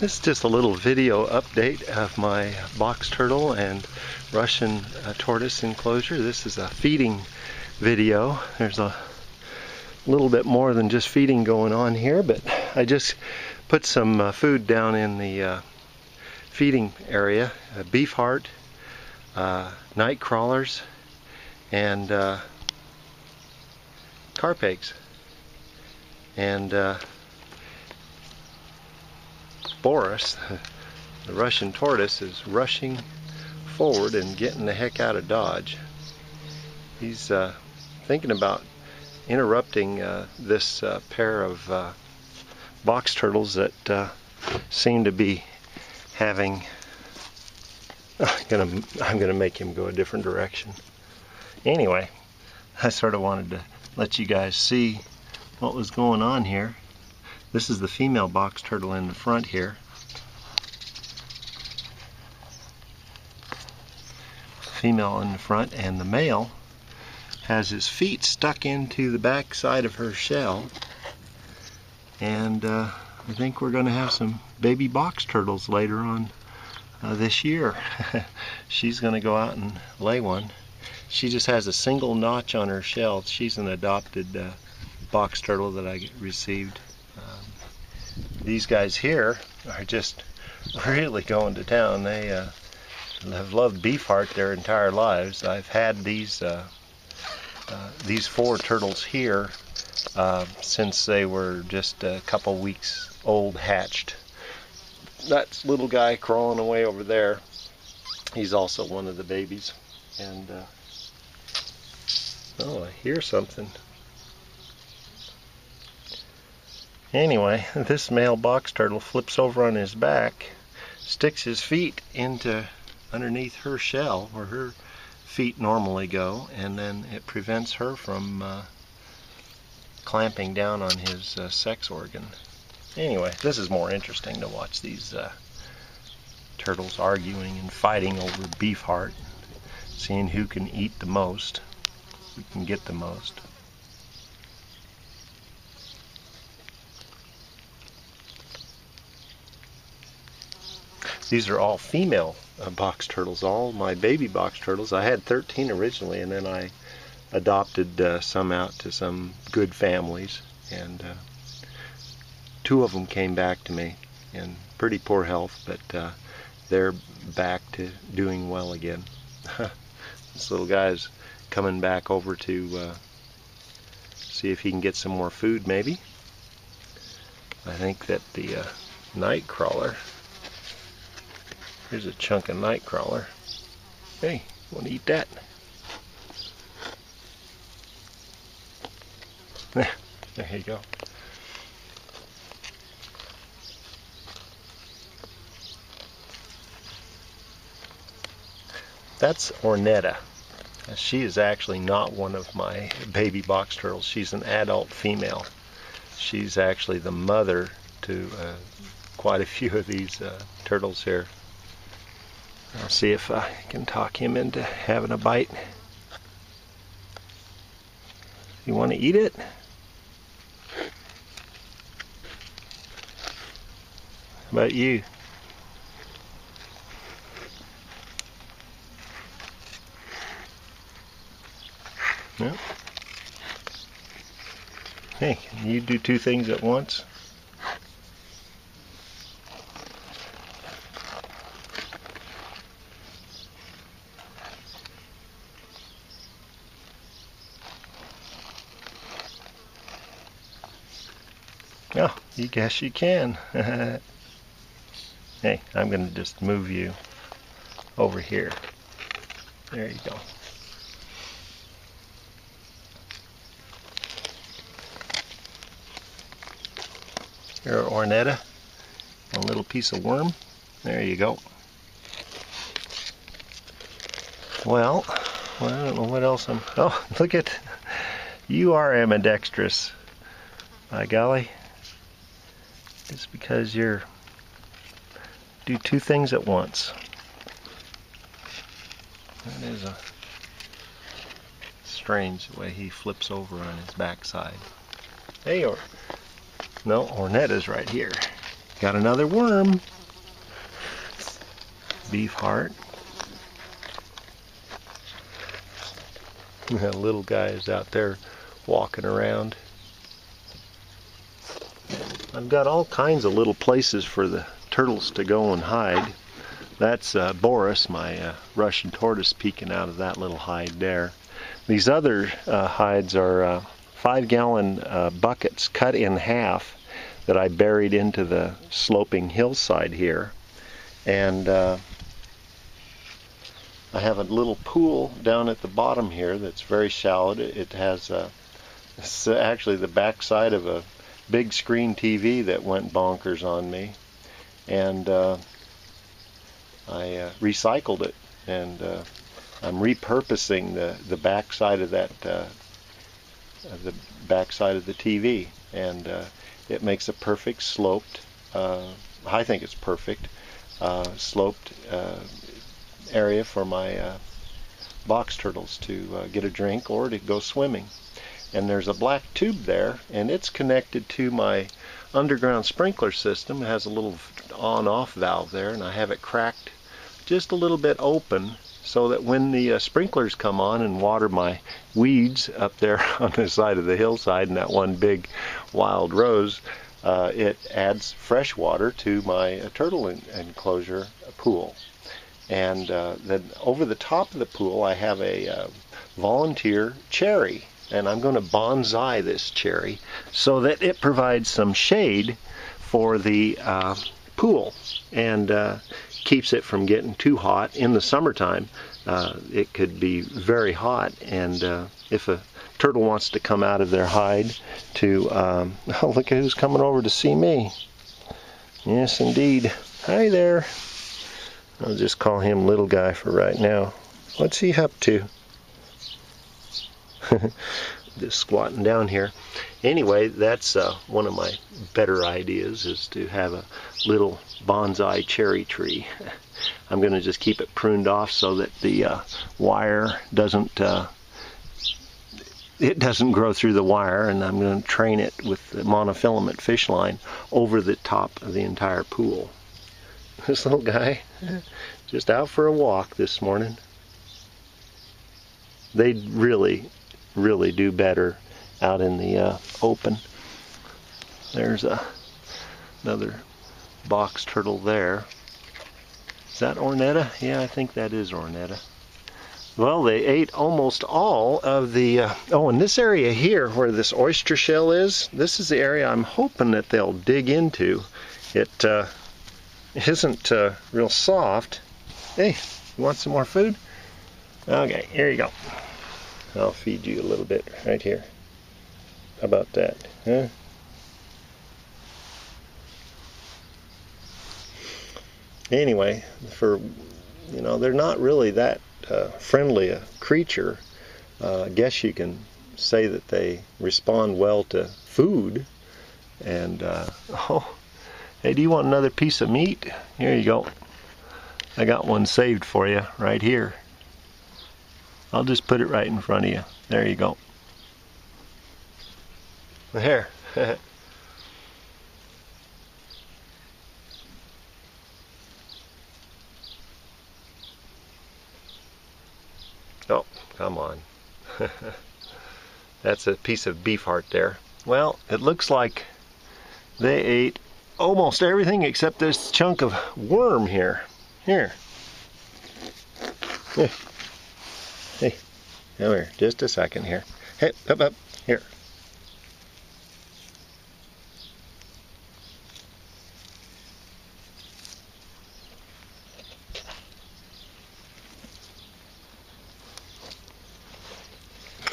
This is just a little video update of my box turtle and Russian uh, tortoise enclosure. This is a feeding video. There's a little bit more than just feeding going on here, but I just put some uh, food down in the uh, feeding area. beef heart, uh, night crawlers, and uh, carp eggs. And uh, Boris, the Russian tortoise, is rushing forward and getting the heck out of Dodge. He's uh, thinking about interrupting uh, this uh, pair of uh, box turtles that uh, seem to be having. I'm gonna I'm gonna make him go a different direction. Anyway, I sort of wanted to let you guys see what was going on here. This is the female box turtle in the front here. Female in the front and the male has his feet stuck into the back side of her shell and uh, I think we're going to have some baby box turtles later on uh, this year. She's going to go out and lay one. She just has a single notch on her shell. She's an adopted uh, box turtle that I received these guys here are just really going to town. They uh, have loved beef heart their entire lives. I've had these uh, uh, these four turtles here uh, since they were just a couple weeks old, hatched. That little guy crawling away over there, he's also one of the babies. And uh, oh, I hear something. Anyway, this male box turtle flips over on his back, sticks his feet into underneath her shell where her feet normally go, and then it prevents her from uh, clamping down on his uh, sex organ. Anyway, this is more interesting to watch these uh, turtles arguing and fighting over beef heart, seeing who can eat the most, who can get the most. These are all female uh, box turtles, all my baby box turtles. I had 13 originally, and then I adopted uh, some out to some good families, and uh, two of them came back to me in pretty poor health, but uh, they're back to doing well again. this little guy's coming back over to uh, see if he can get some more food, maybe. I think that the uh, night crawler Here's a chunk of nightcrawler. Hey, want to eat that? there you go. That's Ornetta. She is actually not one of my baby box turtles. She's an adult female. She's actually the mother to uh, quite a few of these uh, turtles here. I'll see if I can talk him into having a bite. You want to eat it? How about you? No? Hey, can you do two things at once? Oh, you guess you can. hey, I'm going to just move you over here. There you go. Here, Ornetta, a little piece of worm. There you go. Well, well, I don't know what else I'm... Oh, look at... You are ambidextrous. By golly is because you're do two things at once. That is a strange the way he flips over on his backside. Hey, or no, Ornetta's right here. got another worm. Beef heart. That little guy is out there walking around. I've got all kinds of little places for the turtles to go and hide. That's uh, Boris, my uh, Russian tortoise, peeking out of that little hide there. These other uh, hides are uh, five gallon uh, buckets cut in half that I buried into the sloping hillside here. And uh, I have a little pool down at the bottom here that's very shallow. It has it's actually the back side of a big screen TV that went bonkers on me. And uh, I uh, recycled it and uh, I'm repurposing the, the back side of that uh, the back side of the TV and uh, it makes a perfect sloped uh, I think it's perfect sloped area for my box turtles to get a drink or to go swimming. And there's a black tube there, and it's connected to my underground sprinkler system. It has a little on-off valve there, and I have it cracked just a little bit open so that when the uh, sprinklers come on and water my weeds up there on the side of the hillside and that one big wild rose, uh, it adds fresh water to my uh, turtle enclosure pool. And uh, then over the top of the pool, I have a uh, volunteer cherry. And I'm going to bonsai this cherry so that it provides some shade for the uh, pool and uh, keeps it from getting too hot. In the summertime, uh, it could be very hot. And uh, if a turtle wants to come out of their hide to, um, oh, look at who's coming over to see me. Yes, indeed. Hi there. I'll just call him little guy for right now. What's he up to? Just squatting down here. Anyway, that's uh, one of my better ideas is to have a little bonsai cherry tree. I'm going to just keep it pruned off so that the uh, wire doesn't uh, it doesn't grow through the wire and I'm going to train it with the monofilament fish line over the top of the entire pool. This little guy, just out for a walk this morning. They really, really do better out in the uh, open. There's a, another box turtle there. Is that Ornetta? Yeah, I think that is Ornetta. Well, they ate almost all of the, uh, oh, in this area here where this oyster shell is, this is the area I'm hoping that they'll dig into. It, uh, isn't uh, real soft. Hey, you want some more food? Okay, here you go. I'll feed you a little bit right here. How about that? Huh? Anyway, for you know, they're not really that uh, friendly a creature. Uh, I guess you can say that they respond well to food. And uh, oh, Hey, do you want another piece of meat? Here you go. I got one saved for you right here. I'll just put it right in front of you. There you go. There. oh, come on. That's a piece of beef heart there. Well, it looks like they ate almost everything except this chunk of worm here. Here. Here. Just a second here. Hey, up, up. Here.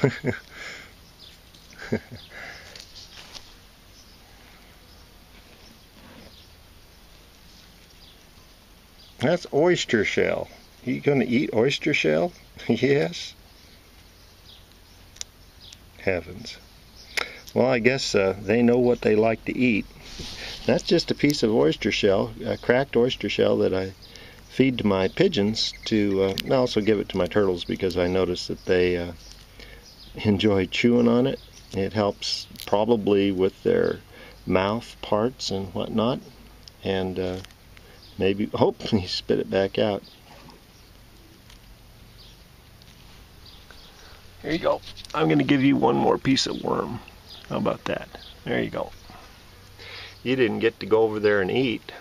That's oyster shell. You gonna eat oyster shell? yes. Heavens. Well, I guess uh, they know what they like to eat. That's just a piece of oyster shell, a cracked oyster shell that I feed to my pigeons to, uh, also give it to my turtles because I notice that they uh, enjoy chewing on it. It helps probably with their mouth parts and whatnot and uh, maybe, hope he spit it back out. Here you go. I'm going to give you one more piece of worm. How about that? There you go. You didn't get to go over there and eat.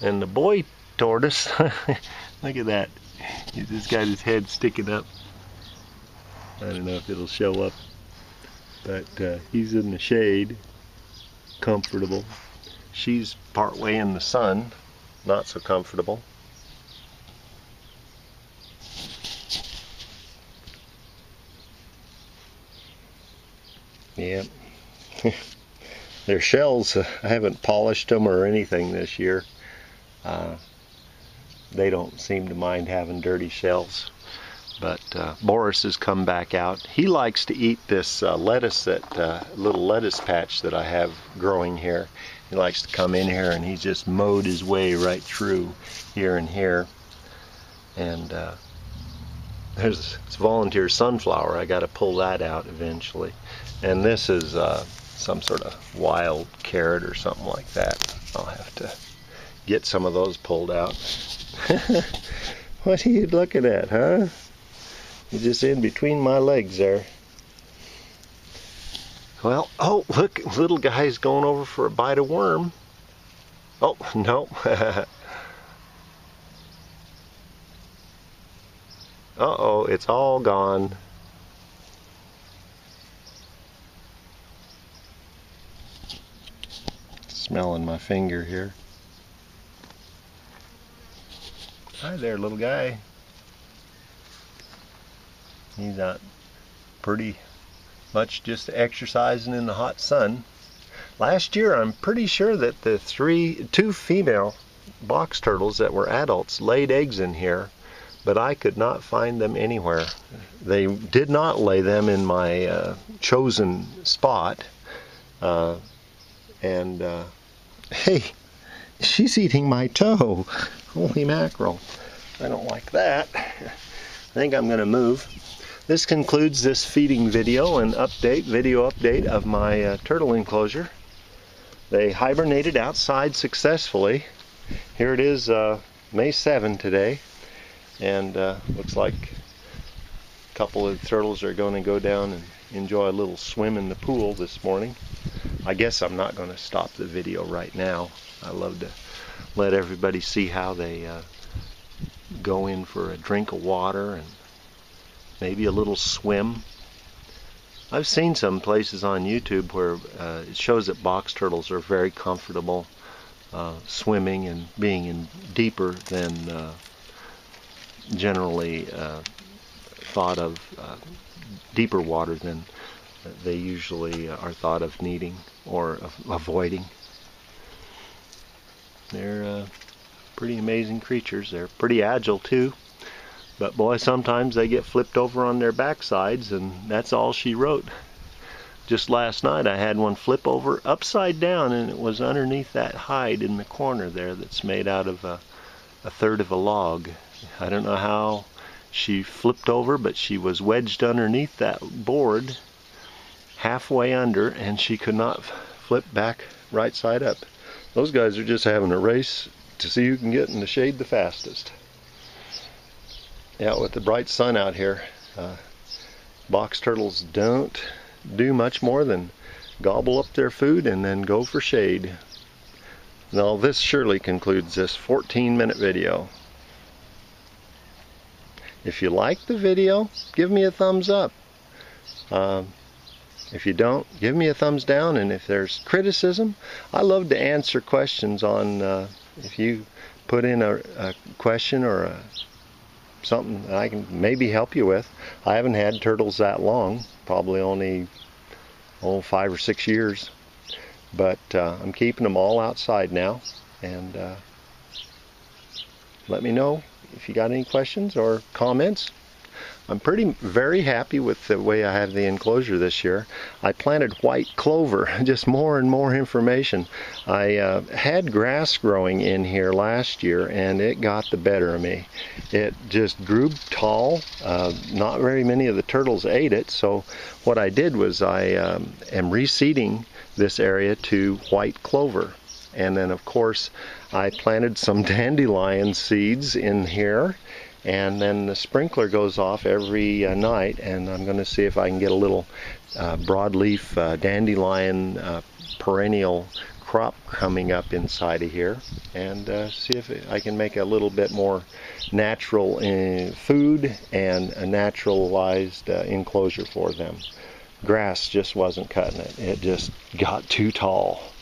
And the boy tortoise, look at that. He's just got his head sticking up. I don't know if it'll show up, but uh, he's in the shade, comfortable. She's partway in the sun, not so comfortable. Yep. Their shells, uh, I haven't polished them or anything this year. Uh, they don't seem to mind having dirty shells. But uh, Boris has come back out. He likes to eat this uh, lettuce, that uh, little lettuce patch that I have growing here. He likes to come in here and he just mowed his way right through here and here. And there's volunteer sunflower. I got to pull that out eventually. And this is uh, some sort of wild carrot or something like that. I'll have to get some of those pulled out. what are you looking at, huh? You're just in between my legs there. Well, oh, look, little guy's going over for a bite of worm. Oh, no. Uh-oh, it's all gone. Smelling my finger here. Hi there, little guy. He's out pretty much just exercising in the hot sun. Last year, I'm pretty sure that the three, two female box turtles that were adults laid eggs in here but I could not find them anywhere. They did not lay them in my uh, chosen spot. Uh, and uh, hey, she's eating my toe. Holy mackerel. I don't like that. I think I'm going to move. This concludes this feeding video and update, video update of my uh, turtle enclosure. They hibernated outside successfully. Here it is uh, May 7 today and uh, looks like a couple of turtles are going to go down and enjoy a little swim in the pool this morning. I guess I'm not going to stop the video right now. I love to let everybody see how they uh, go in for a drink of water and maybe a little swim. I've seen some places on YouTube where uh, it shows that box turtles are very comfortable uh, swimming and being in deeper than uh, generally uh, thought of uh, deeper water than they usually are thought of needing or avoiding. They're uh, pretty amazing creatures. They're pretty agile too. But boy, sometimes they get flipped over on their backsides, and that's all she wrote. Just last night, I had one flip over upside down, and it was underneath that hide in the corner there that's made out of a, a third of a log. I don't know how she flipped over, but she was wedged underneath that board halfway under and she could not flip back right side up. Those guys are just having a race to see who can get in the shade the fastest. Yeah, with the bright sun out here, uh, box turtles don't do much more than gobble up their food and then go for shade. Now this surely concludes this 14 minute video. If you like the video, give me a thumbs up. Um, if you don't, give me a thumbs down. And if there's criticism, I love to answer questions on, uh, if you put in a, a question or a, something I can maybe help you with. I haven't had turtles that long, probably only oh, five or six years. But uh, I'm keeping them all outside now. And uh, let me know if you got any questions or comments. I'm pretty very happy with the way I have the enclosure this year. I planted white clover, just more and more information. I uh, had grass growing in here last year and it got the better of me. It just grew tall. Uh, not very many of the turtles ate it, so what I did was I um, am reseeding this area to white clover. And then of course I planted some dandelion seeds in here and then the sprinkler goes off every uh, night and I'm going to see if I can get a little uh, broadleaf uh, dandelion uh, perennial crop coming up inside of here and uh, see if I can make a little bit more natural uh, food and a naturalized enclosure for them. Grass just wasn't cutting it. It just got too tall.